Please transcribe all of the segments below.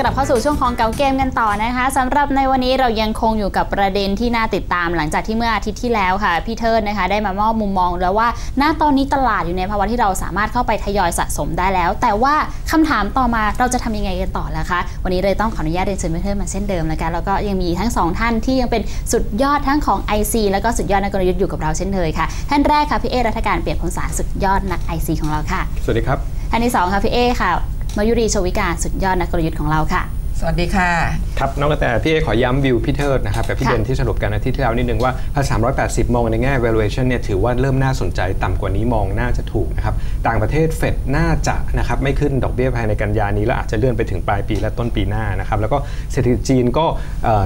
กลับเข้าสู่ช่วงของเกาเกมกันต่อนะคะสำหรับในวันนี้เรายังคงอยู่กับประเด็นที่น่าติดตาม หลังจากที่เมื่ออาทิตย์ที่แล้วค่ะพี่เทิดนะคะ ได้มามอบมุมมองแล้วว่าณตอนนี้ตลาดอยู่ในภาวะที่เราสามารถเข้าไปทยอยสะสมได้แล้ว แต่ว่าคำถามต่อมาเราจะทำยังไงกันต่อล่ะคะวันนี้เลยต้องขออนุญาตเรียนเชิญพี่เทิดมาเช่นเดิมแล้วกันแล้วก็ยังมีทั้งสองท่านที่ยังเป็นสุดยอดทั้งของ IC แล้วก็สุดยอดนักกลยุทธ์อยู่กับเราเช่นเคยค่ะท่านแรกค่ะพี่เอรัฐการเปรียบพงษาสุดยอดนัก IC ของเราค่ะ สวัสดีครับท่านที่สองค่ะพี่เอค่ะ มายุรีโชวิกาสุดยอดนักกลยุทธ์ของเราค่ะ สวัสดีค่ะ ครับน้องกระแตพี่เอขอย้ำวิวพี่เทิดนะครับกับพี่ค่ะเบนที่สรุปกันอาทิตย์ที่แล้วนิดนึงว่าพันสามร้อยแปดสิบมองในแง่ valuation เนี่ยถือว่าเริ่มน่าสนใจต่ำกว่านี้มองน่าจะถูกนะครับต่างประเทศเฟดน่าจะนะครับไม่ขึ้นดอกเบี้ยภายในกันยานี้แล้วอาจจะเลื่อนไปถึงปลายปีและต้นปีหน้านะครับแล้วก็เศรษฐกิจจีนก็เอ่อ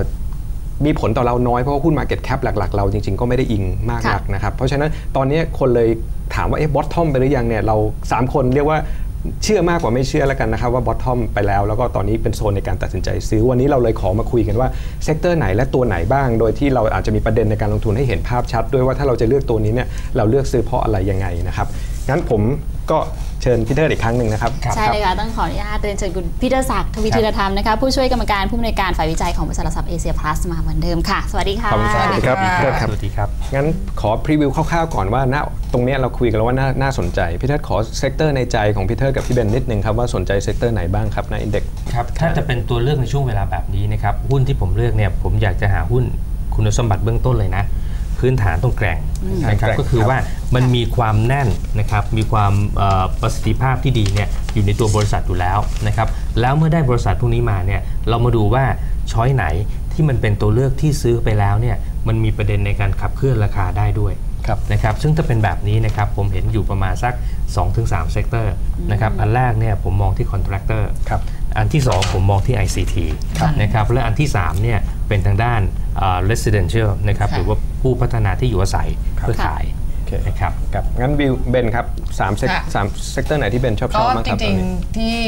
มีผลต่อเราน้อยเพราะว่าหุ้น Market Cap หลัก ๆ เราจริง ๆ ก็ไม่ได้อิงมากค่ะนักนะครับ เพราะฉะนั้นตอนนี้คนเลยถามว่าเอ๊ะ bottom ไปหรือยังเนี่ยเรา 3 คนเรียกว่า เชื่อมากกว่าไม่เชื่อแล้วกันนะครับว่า bottom ไปแล้ว แล้วก็ตอนนี้เป็นโซนในการตัดสินใจซื้อ วันนี้เราเลยขอมาคุยกันว่า sector ไหนและตัวไหนบ้าง โดยที่เราอาจจะมีประเด็นในการลงทุนให้เห็นภาพชัด ด้วยว่าถ้าเราจะเลือกตัวนี้เนี่ยเราเลือกซื้อเพราะอะไรยังไงนะครับ งั้นผมก็เชิญพี่เทิดอีกครั้งหนึ่งนะครับใช่เลยค่ะต้องขออนุญาตเรียนเชิญคุณพีเตอร์ศักดิ์ทวีธีรธรรมนะคะผู้ช่วยกรรมการผู้อำนวยการฝ่ายวิจัยของบริษัทหลักทรัพย์เอเชียพลัสมาเหมือนเดิมค่ะ สวัสดีค่ะขอบคุณครับสวัสดีครับพี่เทิดครับสวัสดีครับ งั้นขอ preview คร่าวๆก่อนว่าณตรงเนี้ยเราคุยกันแล้วว่าน่าน่าสนใจพี่เทิดขอ sector ในใจของพี่เทิดกับพี่เบนนิดนึงครับว่าสนใจ sector ไหนบ้างครับใน indexครับถ้าจะเป็นตัวเลือกในช่วงเวลาแบบนี้นะครับหุ้นที่ผมเลือกเนี่ยผมอยากจะหาหุ้นคุณสมบัติเบื้องต้นเลยนะ พื้นฐานต้องแกร่งนะครับแกร่งก็คือครับว่ามันมีความแน่นนะครับมีความเอ่อประสิทธิภาพที่ดีเนี่ยอยู่ในตัวบริษัทอยู่แล้วนะครับแล้วเมื่อได้บริษัทพวกนี้มาเนี่ยเรามาดูว่า choice ไหนที่มันเป็นตัวเลือกที่ซื้อไปแล้วเนี่ยมันมีประเด็นในการขับเคลื่อนราคาได้ด้วยครับนะครับซึ่งถ้าเป็นแบบนี้นะครับผมเห็นอยู่ประมาณสัก 2-3 sector นะครับอันแรกเนี่ยผมมองที่ contractor ครับอันที่ 2 ผมมองที่ ICT นะครับและอันที่3เนี่ยเป็นทางด้านเอ่อ residential นะครับค่ะหรือว่า ผู้พัฒนาที่อยู่อาศัยครับเพื่อขายโอเคนะครับครับงั้นวิวเบนครับสามเซกค่ะสามเซกเตอร์ไหนที่เบนชอบชก็อบบ้างจครับตอรินงนี้ๆที่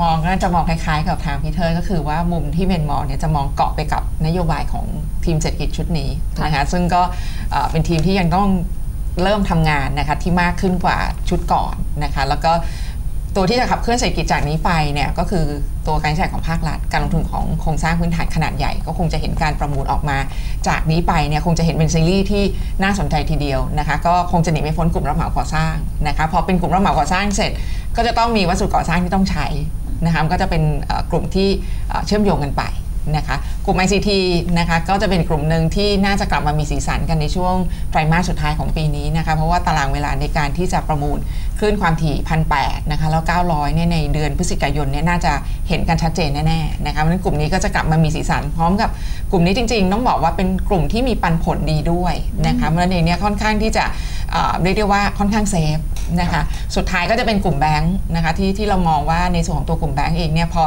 มองน่าจะมองคล้ายๆ กับทางพีเทอร์ก็คือว่ามุมที่เป็นมองเนี่ยจะมองเกาะไปกับนโยบายของทีมเศรษฐกิจชุดนี้นะคะซึ่งก็เอ่อเป็นทีมที่ยังต้องเริ่มทำงานนะคะที่มากขึ้นกว่าชุดก่อนนะคะแล้วก็ ตัวที่จะขับเคลื่อนเศรษฐกิจจากนี้ไปเนี่ยก็คือตัวการใช้ของภาครัฐ การลงทุนของโครงสร้างพื้นฐานขนาดใหญ่ ก็คงจะเห็นการประมูลออกมา จากนี้ไปเนี่ยคงจะเห็นเป็นซีรีส์ที่น่าสนใจทีเดียวนะคะก็คงจะหนีไม่พ้นกลุ่มรับเหมาก่อสร้างนะคะพอเป็นกลุ่มรับเหมาก่อสร้างเสร็จ ก็จะต้องมีวัสดุก่อสร้างที่ต้องใช้นะคะมันก็จะเป็นกลุ่มที่เชื่อมโยงกันไป นะคะกลุ่ม ICT นะคะก็จะเป็นกลุ่มหนึ่งที่น่าจะกลับมามีสีสันกันในช่วงไตรมาสสุดท้ายของปีนี้นะคะเพราะว่าตารางเวลาในการที่จะประมูลคลื่นความถี่พันแนะคะแล้ว 900เนี่ยในเดือนพฤศจิกายนเนี่ยน่าจะเห็นกันชัดเจนแน่ๆนะคะเพราะฉะนั้นกลุ่มนี้ก็จะกลับมามีสีสันพร้อมกับกลุ่มนี้จริงๆ ต้องบอกว่าเป็นกลุ่มที่มีปันผลดีด้วยนะคะเพราะฉะนั้นเองเนี่ยค่อนข้างที่จะเอ่อเรียกได้ว่าค่อนข้าง safe นะคะ สุดท้ายก็จะเป็นกลุ่มแบงค์นะคะที่ที่เรามองว่าในส่วนของตัวกลุ่มแบงค์เองเนี่ยพอ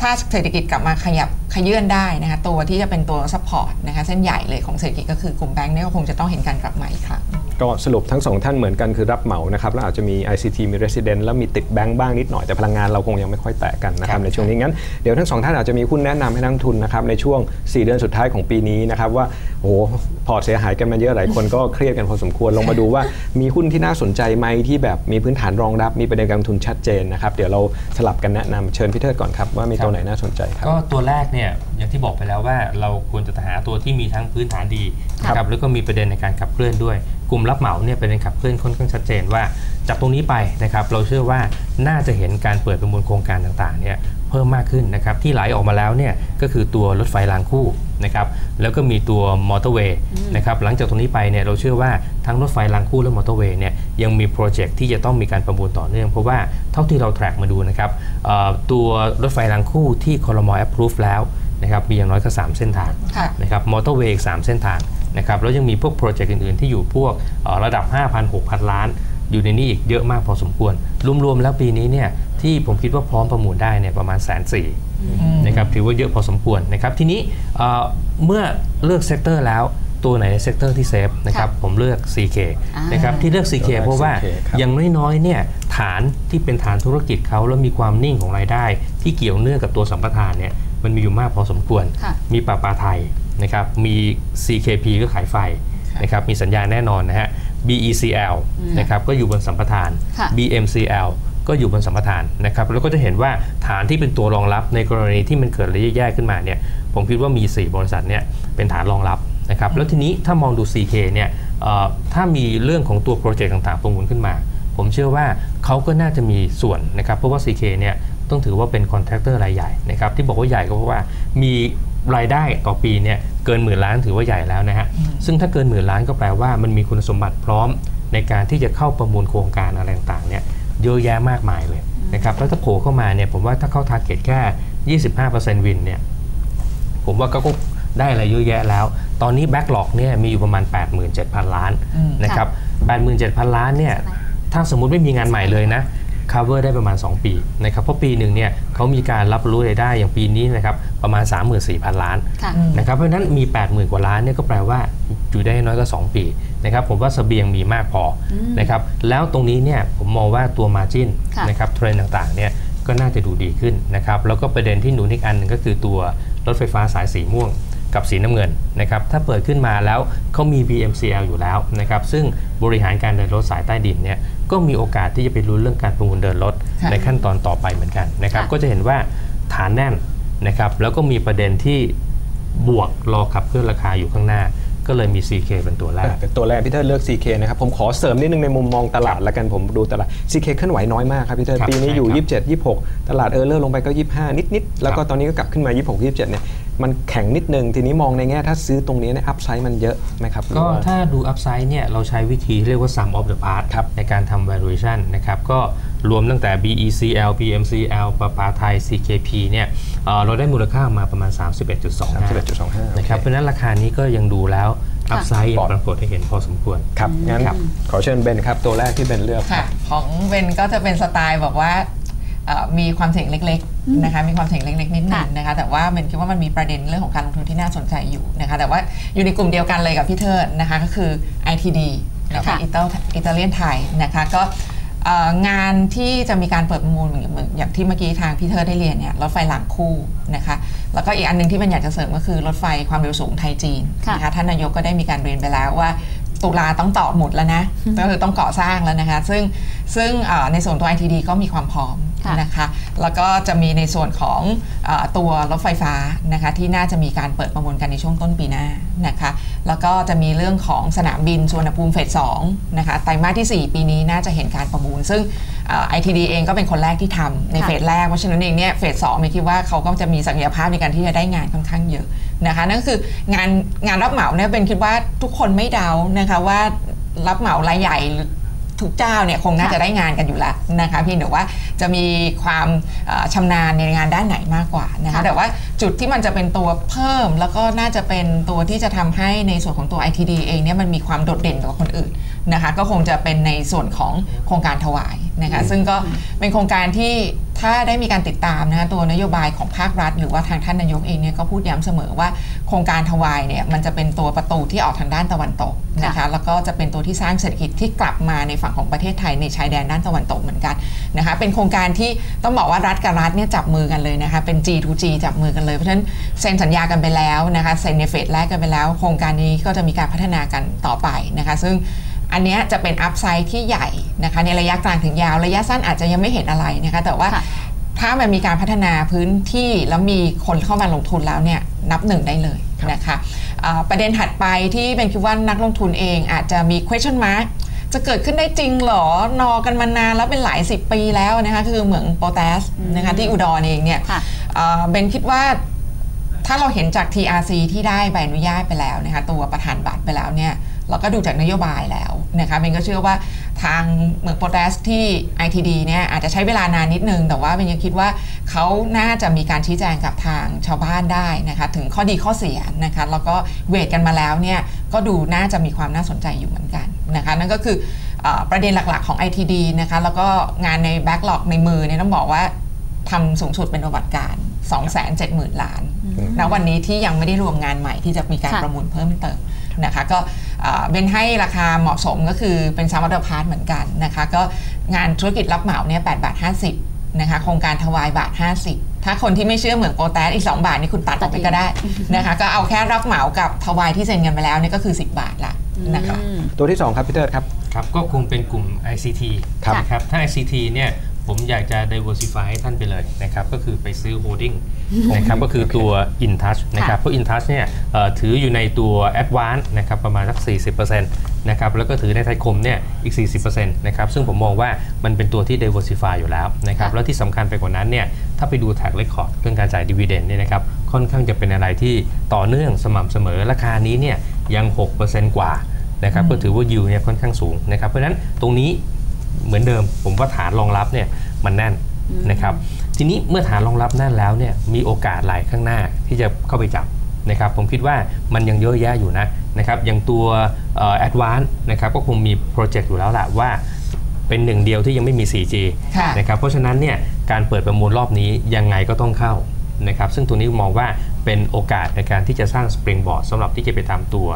ถ้าเศรษฐกิจกลับมาขยับเขยื้อนได้นะคะตัวที่จะเป็นตัว support นะคะเส้นใหญ่เลยของเศรษฐกิจก็คือกลุ่มแบงค์เนี่ยก็คงจะต้องเห็นการกลับมาอีกครั้ง ก็สรุปทั้งสองท่านเหมือนกันคือรับเหมานะครับแล้วอาจจะมี ICT มี Resident แล้วมีติดแบงก์บ้างนิดหน่อยแต่พลังงานเราคงยังไม่ค่อยแตะกันนะครับในช่วงนี้งั้นเดี๋ยวทั้งสองท่านอาจจะมีหุ้นแนะนำให้นักลงทุนนะครับในช่วง 4 เดือนสุดท้ายของปีนี้นะครับว่าโอ้โหพอร์ตเสียหายกันมาเยอะหลายคนก็เครียดกันพอสมควรลองมาดูว่ามีหุ้นที่น่าสนใจไหมที่แบบมีพื้นฐานรองรับมีประเด็นการลงทุนชัดเจนนะครับเดี๋ยวเราสลับกันแนะนำเชิญพี่เทิดก่อนครับว่ามีตัวไหนน่าสนใจครับก็ตัวแรกเนี่ยอย่างที่บอกไปแล้วว่าเราควรจะหาตัวที่มีทั้งพื้นฐานดีนะครับแล้วก็มีประเด็นในการขับเคลื่อนด้วย กลุ่มรับเหมาเนี่ยประเด็นขับเคลื่อนค่อนข้างชัดเจนว่า จากตรงนี้ไปนะครับเราเชื่อว่าน่าจะเห็นการเปิดประมูลโครงการต่างๆเนี่ยเพิ่มมากขึ้นนะครับที่ไหลออกมาแล้วเนี่ยก็คือตัวรถไฟรางคู่นะครับแล้วก็มีตัวมอเตอร์เวย์นะครับหลังจากตรงนี้ไปเนี่ยเราเชื่อว่าทั้งรถไฟรางคู่และมอเตอร์เวย์เนี่ยยังมี project ที่จะต้องมีการประมูลต่อเนื่อง เพราะว่าเท่าที่เรา track มาดูนะครับเอ่อตัวรถไฟรางคู่ที่ครม. approve แล้ว นะครับมีอย่างน้อยก็สามเส้นทางค่ะนะครับมอเตอร์เวย์อีก3เส้นทางนะครับแล้วยังมีพวก project อื่น ๆ ที่อยู่พวกเอ่อระดับ 5,000 6,000 ล้าน อยู่ในนี้อีกเยอะมากพอสมควร รวม ๆ แล้วปีนี้เนี่ยที่ผมคิดว่าพร้อมประมูลได้เนี่ยประมาณแสนสี่นะครับถือว่าเยอะพอสมควรนะครับทีนี้เอ่อเมื่อเลือก sector แล้วตัวไหนใน sector ที่ safe นะครับผมเลือก CK อ่านะครับที่เลือก CK เพราะว่า CK ครับอย่างน้อยๆเนี่ยฐานที่เป็นฐานธุรกิจเขาแล้วมีความนิ่งของรายได้ ที่เกี่ยวเนื่องกับตัวสัมปทานเนี่ย มันมีอยู่มากพอสมควรค่ะมีประปาไทยนะครับมี CKP ก็ขายไฟนะครับมีสัญญาแน่นอนนะฮะ BECL นะครับก็อยู่บนสัมปทานค่ะ BMCL ก็อยู่บนสัมปทานนะครับแล้วก็จะเห็นว่าฐานที่เป็นตัวรองรับในกรณีที่มันเกิดระยะแย่ขึ้นมาเนี่ยผมคิดว่ามี 4 บริษัทเนี่ยเป็นฐานรองรับนะครับแล้วทีนี้ถ้ามองดู CK เนี่ยเอ่อถ้ามีเรื่องของตัวโปรเจกต์ต่างๆประมูลขึ้นมา ผมเชื่อว่าเขาก็น่าจะมีส่วนนะครับเพราะว่า CK เนี่ย ต้องถือว่าเป็นคอนแทคเตอร์รายใหญ่นะครับที่บอกว่าใหญ่ก็เพราะว่ามีรายได้ต่อปีเนี่ยเกินหมื่นล้านถือว่าใหญ่แล้วนะฮะซึ่งถ้าเกินหมื่นล้านก็แปลว่ามันมีคุณสมบัติพร้อมในการที่จะเข้าประมูลโครงการอะไรต่างๆเนี่ยเยอะแยะมากมายเลยนะครับแล้วถ้าโผล่เข้ามาเนี่ยผมว่าถ้าเข้าทาร์เก็ตแค่ 25%วินเนี่ยผมว่าก็ก็ได้อะไรเยอะแยะแล้ว ตอนนี้แบ็กหลอกเนี่ยมีอยู่ประมาณ 87,000 ล้านอืมนะครับ 87,000 ล้านเนี่ยถ้าสมมุติไม่มีงานใหม่เลยนะ cover ได้ประมาณ 2 ปีนะครับเพราะปีหนึ่งเนี่ยเขามีการรับรู้รายได้อย่างปีนี้นะครับประมาณ 34,000 ล้านค่ะนะครับเพราะฉะนั้นมี 80,000 กว่าล้านเนี่ยก็แปลว่าอยู่ได้น้อยก็ 2 ปีนะครับผมว่าเสบียงมีมากพออนะครับแล้วตรงนี้เนี่ยผมมองว่าตัว margin ค่ะนะครับเทรนด์ต่างๆเนี่ยก็น่าจะดูดีขึ้นนะครับแล้วก็ประเด็นที่หนุนอีกอันหนึ่งก็คือตัวรถไฟฟ้าสายสีม่วง กับสีน้ำเงินนะครับถ้าเปิดขึ้นมาแล้วเขามี BMCL อยู่แล้วนะครับซึ่งบริหารการเดินรถสายใต้ดินเนี่ยก็มีโอกาสที่จะไปลุ้นเรื่องการประมูลเดินรถค่ะในขั้นตอนต่อไปเหมือนกันนะครับค่ะก็จะเห็นว่าฐานแน่นนะครับแล้วก็มีประเด็นที่บวกรอขับเคลื่อนราคาอยู่ข้างหน้าก็เลยมี CK เป็นตัวแรก เป็นตัวแรกพี่เทิดเลือก CK นะครับ ผมขอเสริมนิดนึงในมุมมองตลาดละกันผมดูตลาด CK เคลื่อนไหวน้อยมากครับพี่เทิดครับปีนี้อยู่ใช่ครับ27 26 ตลาดเออร์เลอร์ลงไปก็ 25 นิดๆ แล้วก็ครับตอนนี้ก็กลับขึ้นมา 26 27 เนี่ย มันแข็งนิดนึง ทีนี้มองในแง่ถ้าซื้อตรงนี้เนี่ยอัพไซด์มันเยอะไหมครับ ก็หรือว่าถ้าดู upside เนี่ยเราใช้วิธีเรียกว่า sum of the parts ครับในการทำ valuation นะครับ ก็รวมตั้งแต่ BECL BMCL ปปาไทย CKP เนี่ยเอ่อเราได้มูลค่ามาประมาณ 31.25 31.25นะครับ เพราะฉะนั้นราคานี้ก็ยังดูแล้ว upside ยังปรากฏให้เห็นพอสมควร ครับ งั้นครับขอเชิญเบนครับ ตัวแรกที่เบนเลือกค่ะ ของเบนก็จะเป็นสไตล์แบบว่าเอ่อมีความเสี่ยงเล็กๆ นะคะมีความเสี่ยงเล็กๆนิดนึงนะคะแต่ว่าเบนคิดว่ามันมีประเด็นเรื่องของการลงทุนที่น่าสนใจอยู่นะคะแต่ว่าอยู่ในกลุ่มเดียวกันเลยกับพี่เทิดนะคะก็คือ ITD นะคะค่ะอิตาอิตาเลียนไทยนะคะก็เอ่องานที่จะมีการเปิดประมูลเหมือนอย่างที่เมื่อกี้ทางพี่เทิดได้เรียนเนี่ยรถไฟหลังคู่นะคะแล้วก็อีกอันหนึงที่เบนอยากจะเสริมก็คือรถไฟความเร็วสูงไทยจีนค่ะนะคะท่านนายกก็ได้มีการเรียนไปแล้วว่าตุลาต้องต่อหมุดแล้วนะก็คือต้องก่อสร้างแล้วนะคะ ซึ่งซึ่งเอ่อในส่วนตัว ITD ก็มีความพร้อมค่ะ นะคะแล้วก็จะมีในส่วนของเออตัวรถไฟฟ้านะคะที่น่าจะมีการเปิดประมูลกันในช่วงต้นปีหน้านะคะแล้วก็จะมีเรื่องของสนามบินสุวรรณภูมิเฟส2นะคะไตรมาสที่ 4 ปีนี้น่าจะเห็นการประมูล ซึ่งเอ่อ ITD เองก็เป็นคนแรกที่ทำในค่ะเฟสแรก เพราะฉะนั้นเองเนี่ยเฟสสองเมย์คิดว่าเขาก็จะมีศักยภาพในการที่จะได้งานค่อนข้างเยอะนะคะนั่นก็คืองานงานรับเหมาเนี่ยเป็นคิดว่าทุกคนไม่เดานะคะว่ารับเหมารายใหญ่หรือ ทุกเจ้าเนี่ยคงน่าค่ะจะได้งานกันอยู่แล้วนะคะเพียงแต่ว่าจะมีความเอ่อชำนาญในงานด้านไหนมากกว่านะคะค่ะแต่ว่าจุดที่มันจะเป็นตัวเพิ่ม แล้วก็น่าจะเป็นตัวที่จะทำให้ในส่วนของตัว ITD เองเนี่ยมันมีความโดดเด่นกว่าคนอื่น นะคะก็คงจะเป็นในส่วนของโครงการถวายนะคะซึ่งก็เป็นโครงการที่ถ้าได้มีการติดตามนะคะตัวนโยบายของภาครัฐ หรือว่าทางท่านนายกเองเนี่ยก็พูดย้ำเสมอว่าโครงการถวายเนี่ยมันจะเป็นตัวประตูที่ออกทางด้านตะวันตกนะคะค่ะแล้วก็จะเป็นตัวที่สร้างเศรษฐกิจที่กลับมาในฝั่งของประเทศไทยในชายแดนด้านตะวันตกเหมือนกันนะคะเป็นโครงการที่ต้องบอกว่ารัฐกับรัฐเนี่ยจับมือกันเลยนะคะเป็น G2G จับมือกันเลยเพราะฉะนั้นเซ็นสัญญากันไปแล้วนะคะเซ็นในเฟสแรกกันไปแล้ว โครงการนี้ก็จะมีการพัฒนากันต่อไปนะคะซึ่ง อันเนี้ยจะเป็นอัพไซด์ที่ใหญ่นะคะในระยะกลางถึงยาว ระยะสั้นอาจจะยังไม่เห็นอะไรนะคะแต่ว่าค่ะถ้ามันมีการพัฒนาพื้นที่แล้วมีคนเข้ามาลงทุนแล้วเนี่ยนับหนึ่งได้เลยนะคะอ่าประเด็นถัดไปที่เป็นคิดว่านักลงทุนเองอาจจะมี question mark จะเกิดขึ้นได้จริงเหรอนอกันมานานแล้วเป็นหลายสิบปีแล้วนะคะคือเหมืองโปรแทสนะคะที่อุดรเองเนี่ยค่ะอ่าเบนคิดว่าถ้าเราเห็นจาก TRC ที่ได้ใบอนุญาตไปแล้วนะคะตัวประธานบัตรไปแล้วเนี่ย เราก็ดูจากนโยบายแล้วนะคะเบนก็เชื่อว่าทางเมืองโปรแทสที่ ITD เนี่ยอาจจะใช้เวลานานนิดนึง แต่ว่าเบนยังคิดว่าเขาน่าจะมีการชี้แจงกับทางชาวบ้านได้นะคะถึงข้อดีข้อเสียนะคะแล้วก็ weight กันมาแล้วเนี่ยก็ดูน่าจะมีความน่าสนใจอยู่เหมือนกันนะคะนั่นก็คือเออประเด็นหลักๆของ ITD นะคะแล้วก็งานใน backlog ในมือเนี่ยต้องบอกว่าทำสูงสุดเป็นประวัติการณ์ 270,000 ล้านณวันนี้ที่ยังไม่ได้รวมงานใหม่ที่จะมีการค่ะประมูลเพิ่มเติมนะคะก็ เอ่อเป็นให้ราคาเหมาะสมก็คือเป็น sum of parts เหมือนกันนะคะ ก็งานธุรกิจรับเหมาเนี่ย8บาท50นะคะโครงการถวายบาท 50 ถ้าคนที่ไม่เชื่อเหมือนโปรแตสอีก 2 บาทนี่คุณตัดออกไปก็ได้นะคะก็เอาแค่รับเหมากับถวายที่เซ็นกันไปแล้วเนี่ยก็คือ 10 บาทละนะคะอืมตัวที่สองครับพี่เทิดครับครับ ก็คงเป็นกลุ่ม ICT ครับนะครับถ้า ICT เนี่ย ผมอยากจะ diversify ให้ท่านไปเลยนะครับก็คือไปซื้อ holding นะครับก็คือตัว InTouch นะครับเพราะ InTouch เนี่ยเอ่อถืออยู่ในตัว Advance นะครับประมาณสัก 40%นะครับแล้วก็ถือในไทยคมเนี่ยอีก 40%นะครับซึ่งผมมองว่ามันเป็นตัวที่ diversify อยู่แล้วนะครับค่ะแล้วที่สำคัญไปกว่านั้นเนี่ยถ้าไปดู track record เรื่องการจ่าย dividend เนี่ยนะครับค่อนข้างจะเป็นอะไรที่ต่อเนื่องสม่ำเสมอราคานี้เนี่ยยัง 6%กว่านะครับก็ถือว่า yield เนี่ยค่อนข้างสูงนะครับเพราะฉะนั้นตรงนี้ เหมือนเดิม ผมว่าฐานรองรับเนี่ยมันแน่นนะครับทีนี้เมื่อฐานรองรับแน่นแล้วเนี่ยมีโอกาสอะไรข้างหน้าที่จะเข้าไปจับนะครับผมคิดว่ามันยังเยอะแยะอยู่นะนะครับอย่างตัวแอดวานซ์นะครับก็คงมี project อยู่แล้วแหละว่าเป็นหนึ่งเดียวที่ยังไม่มี 4G ค่ะนะครับเพราะฉะนั้นเนี่ยการเปิดประมูลรอบนี้ยังไงก็ต้องเข้านะครับซึ่งตัวนี้มองว่าเป็นโอกาสในการที่จะสร้าง springboard สำหรับที่จะไปทำตัว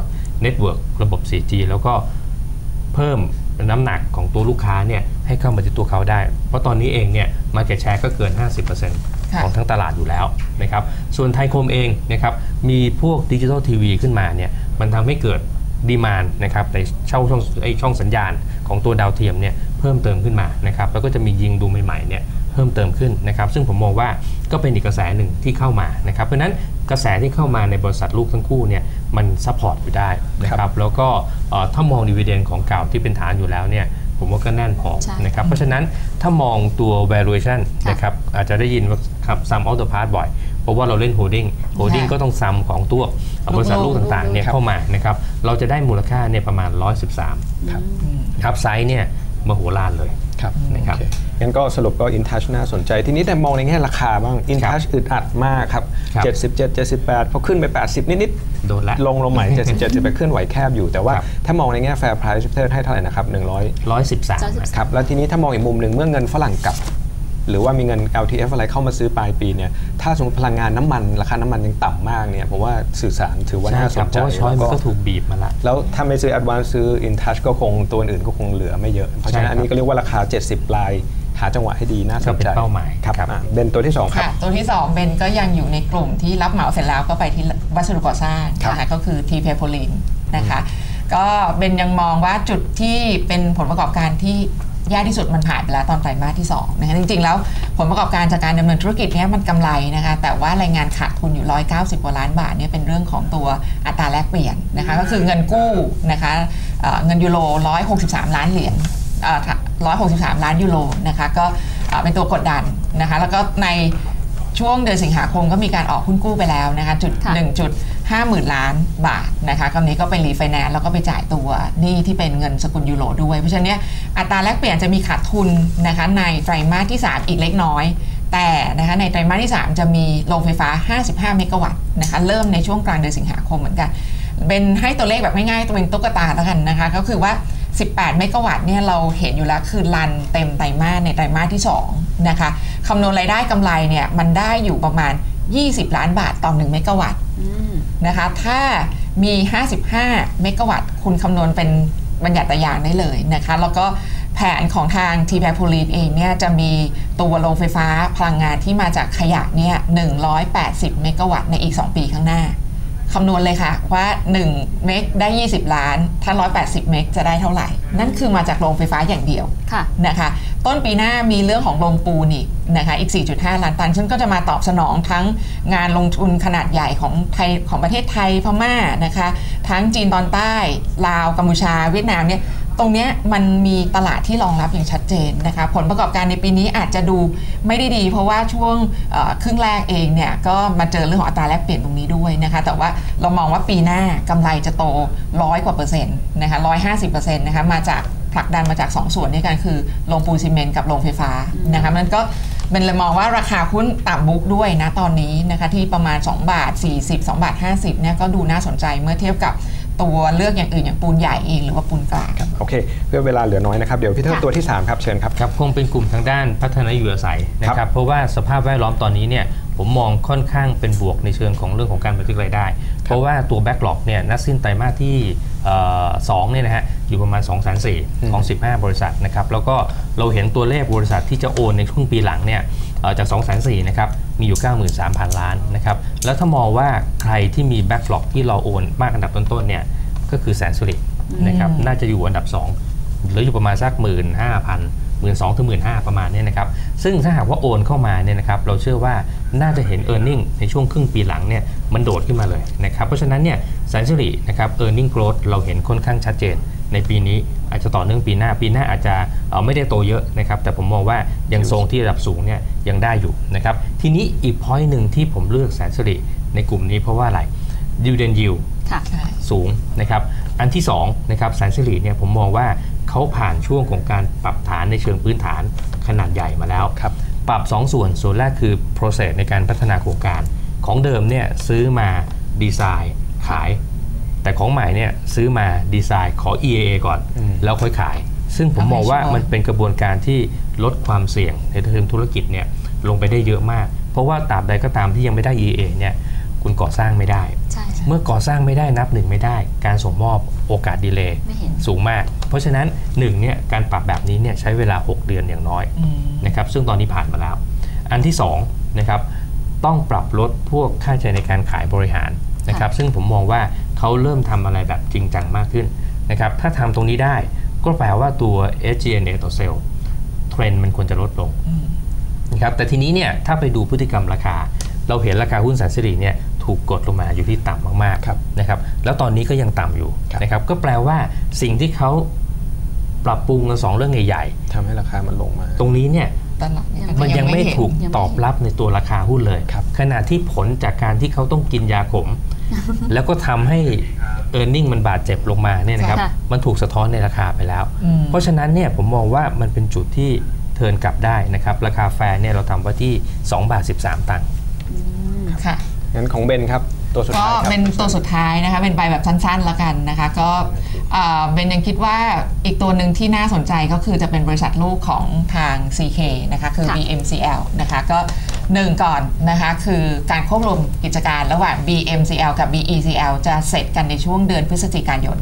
network ระบบ 4G แล้วก็เพิ่ม น้ำหนักของตัวลูกค้าเนี่ยให้เข้ามาที่ตัวเขาได้ เพราะตอนนี้เองเนี่ยmarket share ก็เกิน 50%ค่ะของทั้งตลาดอยู่แล้วนะครับส่วนไทยคมเองนะครับมีพวกดิจิทัลทีวีขึ้นมาเนี่ยมันทำให้เกิด demand นะครับในช่องช่องไอช่องสัญญาณของตัวดาวเทียมเนี่ยเพิ่มเติมขึ้นมานะครับแล้วก็จะมียิงดูใหม่ๆเนี่ยเพิ่มเติมขึ้นนะครับซึ่งผมมองว่าก็เป็นอีกกระแสหนึ่งที่เข้ามานะครับเพราะฉะนั้นกระแสที่เข้ามาในบริษัทลูกทั้งคู่เนี่ยมัน support อยู่ได้นะครับแล้วก็เอ่อถ้ามอง dividend ของเก่าที่เป็นฐานอยู่แล้วเนี่ยผมว่าก็แน่นพอใช่นะครับเพราะฉะนั้นถ้ามองตัว valuation ค่ะนะครับอาจจะได้ยินว่าครับ sum of the part บ่อย เพราะว่าเราเล่น holding holding ค่ะก็ต้อง sum ของตัวบริษัทลูกต่างๆเนี่ยครับเข้ามานะครับเราจะได้มูลค่าเนี่ยประมาณ 113ครับครับไซส์เนี่ย มโหฬารเลยครับนะครับโอเคงั้นก็สรุปก็ InTouch น่าสนใจ ทีนี้แต่มองในแง่ราคาบ้าง InTouch อึดอัดมากครับครับ77 78 พอขึ้นไป 80 นิดโดนละๆลงลงใหม่ 77 78เคลื่อนไหวแคบอยู่ แต่ว่าครับถ้ามองในแง่ Fair Price เทอร์ให้เท่าไหร่นะครับ 100 113ครับ แล้วทีนี้ถ้ามองอีกมุมหนึ่งเมื่อเงินฝรั่งกลับ หรือว่ามีเงิน LTF อะไรเข้ามาซื้อปลายปีเนี่ยถ้าสมมติพลังงานน้ำมันราคาน้ำมันยังต่ำมากเนี่ยผมว่าสื่อสารถือว่าใช่น่าสครับนเพใจราะว่าช้อยมันแล้วก็ถูกบีบมาละแล้วถ้าไม่ซื้อ Advance ซื้อ InTouch ก็คงตัวอื่นก็คงเหลือไม่เยอะเพราะฉะนั้นใช่ครับอันนี้ก็เรียกว่าราคา 70ปลายหาจังหวะให้ดีน่าสนใจก็เป็นเป้าหมายครับครับอะเบนตัวที่2ครับค่ะตัวที่ 2 เบนก็ยังอยู่ในกลุ่มที่รับเหมาเสร็จแล้วก็ไปที่วัสดุก่อสร้างครับนะคะก็คือทีเพโพลินนะคะก็เบนยังมองว่าจุดที่เป็นผลประกอบการที่ แย่ที่สุดมันผ่านไปแล้วตอนไตรมาสที่2นะคะจริง ๆ แล้วผลประกอบการจากการดำเนินธุรกิจนี้มันกำไรนะคะแต่ว่ารายงานขาดทุนอยู่ 190กว่าล้านบาทเนี่ยเป็นเรื่องของตัวอัตราแลกเปลี่ยนนะคะก็คือเงินกู้นะคะเงินยูโร 163 ล้านเหรียญ163 ล้านยูโรนะคะก็เป็นตัวกดดันนะคะแล้วก็ในช่วงเดือนสิงหาคมก็มีการออกหุ้นกู้ไปแล้วนะคะจุดหนึ่งจุด 50,000 ล้านบาทนะคะคำนี้ก็ไปรีไฟแนนซ์แล้วก็ไปจ่ายตัวหนี้ที่เป็นเงินสกุลยูโรด้วย เพราะฉะนั้นอัตราแลกเปลี่ยนจะมีขาดทุนนะคะในไตรมาสที่ 3 อีกเล็กน้อยแต่นะคะในไตรมาสที่ 3 จะมีโรงไฟฟ้า 55 เมกะวัตต์นะคะเริ่มในช่วงกลางเดือนสิงหาคมเหมือนกัน เป็นให้ตัวเลขแบบง่ายๆตัวเป็นตุ๊กตาแล้วกันนะคะ ก็คือว่า 18 เมกะวัตต์เนี่ยเราเห็นอยู่แล้วคือรันเต็มไตรมาสในไตรมาสที่ 2 นะคะคำนวณรายได้กำไรเนี่ยมันได้อยู่ประมาณ 20 ล้านบาทต่อ 1 เมกะวัตต์ นะคะ ถ้ามี 55 เมกะวัตต์คุณคำนวณเป็นบัญญัติไตรยางศ์ได้เลยนะคะ แล้วก็แผนของทางทีพีไอโพลีนเองเนี่ยจะมีตัวโรงไฟฟ้าพลังงานที่มาจากขยะเนี่ย180 เมกะวัตต์ในอีก 2 ปีข้างหน้า คำนวณเลยค่ะว่า 1 เมกได้ 20 ล้าน ถ้า 180 เมกจะได้เท่าไหร่ นั่นคือมาจากโรงไฟฟ้าอย่างเดียวค่ะนะคะ ต้นปีหน้ามีเรื่องของโรงปูนอีกนะคะอีก 4.5 ล้านตันซึ่งก็จะมาตอบสนองทั้งงานลงทุนขนาดใหญ่ของไทยของประเทศไทยพม่านะคะ ทั้งจีนตอนใต้ ลาวกัมพูชา เวียดนามเนี่ย ตรงนี้มันมีตลาดที่รองรับอย่างชัดเจนนะคะผลประกอบการในปีนี้อาจจะดูไม่ได้ดี เพราะว่าช่วงครึ่งแรกเองเนี่ยก็มาเจอเรื่องของอัตราแลกเปลี่ยนตรงนี้ด้วยนะคะแต่ว่าเรามองว่าปีหน้ากำไรจะโตร้อยกว่าเปอร์เซ็นต์นะคะร้อยห้าสิบเปอร์เซ็นต์นะคะมาจากผลักดันมาจาก 2 ส่วนด้วยกันคือโรงปูนซีเมนต์กับโรงไฟฟ้านะคะมันก็เป็นเลยมองว่าราคาหุ้นต่ำบุ๊กด้วยนะตอนนี้นะคะที่ประมาณ 2 บาท 40 2 บาท 50เนี่ยก็ดูน่าสนใจเมื่อเทียบกับ ตัวเลือกอย่างอื่นอย่างปูนใหญ่เองหรือว่าปูนกลางโอเค เพื่อเวลาเหลือน้อยนะครับเดี๋ยวพี่เทิดค่ะตัวที่ 3 ครับเชิญครับ ครับคงเป็นกลุ่มทางด้านพัฒนาอยู่อาศัยนะคครัรับบเพราะว่าสภาพแวดล้อมตอนนี้เนี่ยผมมองค่อนข้างเป็นบวกในเชิงของเรื่องของการบันทึกรายได้ เพราะว่าตัวแบ็กหลอกเนี่ยนัดสิ้นไตรมาสที่เอ่อสองเนี่ยนะฮะอยู่ประมาณ2 4 0 0 0ของ 15 บริษัทนะครับแล้วก็เราเห็นตัวเลขบริษัทที่จะโอนในช่วงปีหลังเนี่ยเอ่อจาก2 4 0 0 0นะครับมีอยู่ 93,000 ล้านนะครับ แล้วถ้ามองว่าใครที่มีแบ็กหลอกที่เราโอนมากอันดับต้นๆเนี่ยก็คือแสนสุรินะครับน่าจะอยู่อันดับ2เหลืออยู่ประมาณสัก15,000หมื่นสองถึงหมื่นห้าประมาณเนี้นะครับซึ่งถ้าหากว่าโอนเข้ามาเนี่ยนะครับเราเชื่อว่าน่าจะเห็น e a r n i n g ในช่วงครึ่งปีหลังเนี่ยมันโดดขึ้นมาเลยนะครับเพราะฉะนั้นเนี่ยแสนสิรินะครับ e a r n i n g growth เราเห็นค่อนข้างชัดเจน ในปีนี้อาจจะต่อเนื่องปีหน้าปีหน้าอาจจะเอ่อไม่ได้โตเยอะนะครับแต่ผมมองว่ายังทรงที่ระดับสูงเนี่ยยังได้อยู่นะครับทีนี้อีก point หนึ่งที่ผมเลือกแสนสิริในกลุ่มนี้เพราะว่าอะไร dividend yield ค่ะใช่สูงนะครับอันที่2นะครับแสนสิริเนี่ยผมมองว่าเขาผ่านช่วงของการปรับฐานในเชิงพื้นฐานขนาดใหญ่มาแล้วครับปรับ 2 ส่วนส่วนแรกคือ process ในการพัฒนาโครงการ ของเดิมเนี่ยซื้อมาดีไซน์ขาย แต่ของใหม่เนี่ยซื้อมาดีไซน์ขอ EAA ก่อนอืมแล้วค่อยขาย ซึ่งผมมองว่าเอาให้ชัวร์มันเป็นกระบวนการที่ลดความเสี่ยงในเชิงธุรกิจเนี่ยลงไปได้เยอะมาก เพราะว่าตราบใดก็ตามที่ยังไม่ได้ EAA เนี่ยคุณก่อสร้างไม่ได้ใช่ใช่เมื่อก่อสร้างไม่ได้นับหนึ่งไม่ได้ การส่งมอบโอกาสดีเลย์ไม่เห็นสูงมาก เพราะฉะนั้นหนึ่งเนี่ยการปรับแบบนี้เนี่ยใช้เวลา 6 เดือนอย่างน้อยอืมนะครับซึ่งตอนนี้ผ่านมาแล้ว อันที่2นะครับต้องปรับลดพวกค่าใช้จ่ายในการขายบริหารนะครับซึ่งผมมองว่า เขาเริ่มทำอะไรแบบจริงจังมากขึ้นนะครับถ้าทำตรงนี้ได้ก็แปลว่าตัว SG&A ต่อเซลล์เทรนด์มันควรจะลดลงอืมนะครับแต่ทีนี้เนี่ยถ้าไปดูพฤติกรรมราคา เราเห็นราคาหุ้นแสนสิริเนี่ยถูกกดลงมาอยู่ที่ต่ำมากครับๆนะครับแล้วตอนนี้ก็ยังต่ำอยู่ครับนะครับก็แปลว่าสิ่งที่เขาปรับปรุงกันสองเรื่องใหญ่ทำให้ราคามันลงมาๆตรงนี้เนี่ยตลาดเนี่ยมันยังไม่เห็นถูกยังไม่ตอบรับในตัวราคาหุ้นเลยครับขณะที่ผลจากการที่เขาต้องกินยาขม แล้วก็ทำให้ e a r n i n g มันบาดเจ็บลงมาเนี่ยนะครับค่ะมันถูกสะท้อนในราคาไปแล้วอืมเพราะฉะนั้นเนี่ยผมมองว่ามันเป็นจุดที่เทิร์นกลับได้นะครับ ราคาแฟร์เนี่ยเราทำไว้ที่2บาท13 ตังค์ค่ะงั้นของเบนครับตัวสุดก็ท้ายครับเป็นตัวสุดท้ายนะคะเป็นใบแบบสั้นๆแล้วกันนะคะ ก็เอ่อเบนยังคิดว่าอีกตัวหนึ่งที่น่าสนใจก็คือจะเป็นบริษัทลูกของทาง CK นะคะคือค่ะ BMCL นะคะก็ หนึ่งก่อนนะคะคือการควบรวมกิจการระหว่าง BMCL กับ BECL จะเสร็จกันในช่วงเดือนพฤศจิกายน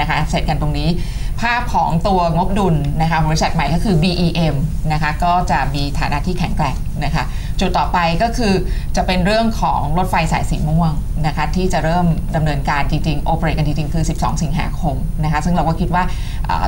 นะคะเสร็จกันตรงนี้ ภาพของตัวงบดุลนะคะบริษัทใหม่ก็คือ BEM นะคะก็จะมีฐานะที่แข็งแกร่ง นะคะจุดต่อไปก็คือจะเป็นเรื่องของรถไฟสายสีม่วงนะคะที่จะเริ่มดำเนินการจริงๆโอเปเรตกันจริงๆ คือ 12 สิงหาคมนะคะซึ่งเราก็คิดว่า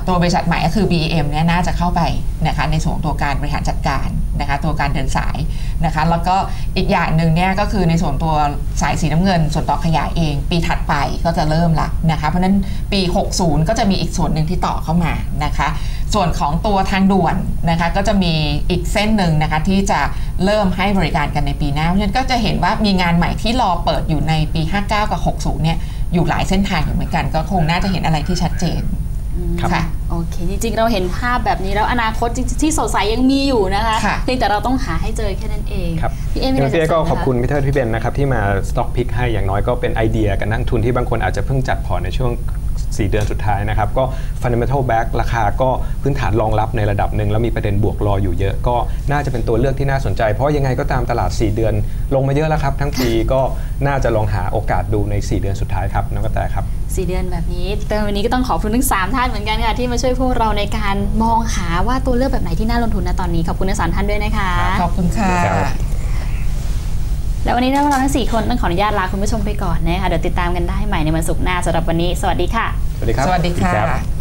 ตัวบริษัทใหม่ก็คือ BEM เนี่ยน่าจะเข้าไปนะคะในส่วนตัวการบริหารจัดการนะคะตัวการเดินสายนะคะแล้วก็อีกอย่างหนึ่งเนี่ยก็คือในส่วนตัวสายสีน้ำเงิน ส่วนต่อขยายเอง ปีถัดไปก็จะเริ่มละนะคะเพราะฉะนั้นปี 60 ก็จะมีอีกส่วนหนึ่งที่ต่อเข้ามานะคะ ส่วนของตัวทางด่วนนะคะก็จะมีอีกเส้นหนึ่งนะคะที่จะเริ่มให้บริการกันในปีหน้าเพราะฉะนั้นก็จะเห็นว่ามีงานใหม่ที่รอเปิดอยู่ในปี 59 กับ 60 เนี่ยอยู่หลายเส้นทางอยู่เหมือนกัน ก็คงน่าจะเห็นอะไรที่ชัดเจนครับค่ะโอเค จริงๆ เราเห็นภาพแบบนี้แล้วอนาคตจริงๆที่สดใสยังมีอยู่นะคะค่ะเพียงแต่เราต้องหาให้เจอแค่นั้นเองครับพี่เอมีอะไรงั้นพี่เอจะก็เสริมไหมขอบคุณะพี่เทิดพี่เบนนะครับที่มาstock pick ให้อย่างน้อยก็เป็นไอเดียกับนักลงทุนที่บางคนอาจจะเพิ่งจัดพอร์ตในช่วง 4 เดือนสุดท้ายนะครับ ก็ fundamental back ราคาก็พื้นฐานรองรับในระดับหนึ่งแล้วมีประเด็นบวกรออยู่เยอะ ก็น่าจะเป็นตัวเลือกที่น่าสนใจ เพราะยังไงก็ตามตลาด 4 เดือน ลงมาเยอะแล้วครับ ทั้งปีก็น่าจะลองหาโอกาสดูใน 4 เดือนสุดท้ายครับน้องกระแตครับสี่เดือนแบบนี้แต่วันนี้ก็ต้องขอบคุณทั้งสามท่านเหมือนกันค่ะ ที่มาช่วยพวกเราในการมองหาว่าตัวเลือกแบบไหนที่น่าลงทุนนะตอนนี้ ขอบคุณทั้งสามท่านด้วยนะคะ ขอบคุณค่ะครับ แล้ววันนี้เราทั้งสี่คนต้องขออนุญาตลาคุณผู้ชมไปก่อนนะคะเดี๋ยวติดตามกันได้ใหม่ในวันศุกร์หน้าสำหรับวันนี้ สวัสดีค่ะ สวัสดีครับ สวัสดีครัค่ะบ